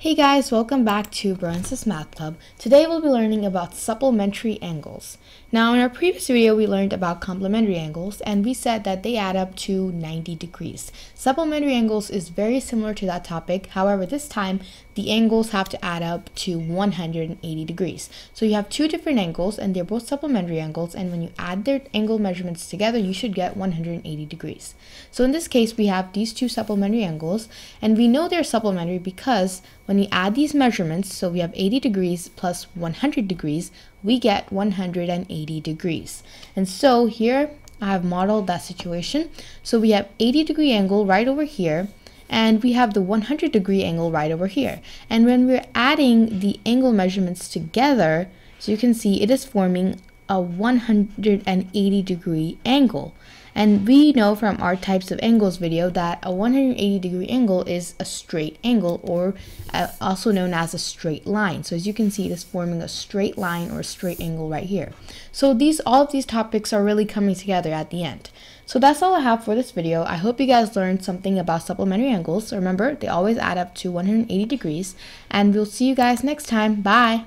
Hey guys, welcome back to BroandSis Math Club. Today we'll be learning about supplementary angles. Now in our previous video we learned about complementary angles and we said that they add up to 90 degrees. Supplementary angles is very similar to that topic, however this time the angles have to add up to 180 degrees. So you have two different angles and they're both supplementary angles and when you add their angle measurements together you should get 180 degrees. So in this case we have these two supplementary angles and we know they're supplementary because when we add these measurements, so we have 80 degrees plus 100 degrees, we get 180 degrees. And so here I have modeled that situation. So we have 80 degree angle right over here and we have the 100 degree angle right over here. And when we're adding the angle measurements together, so you can see it is forming a 180 degree angle. And we know from our types of angles video that a 180 degree angle is a straight angle or uh, also known as a straight line. So as you can see, it is forming a straight line or a straight angle right here. So these all of these topics are really coming together at the end. So that's all I have for this video. I hope you guys learned something about supplementary angles. Remember, they always add up to 180 degrees. And we'll see you guys next time. Bye!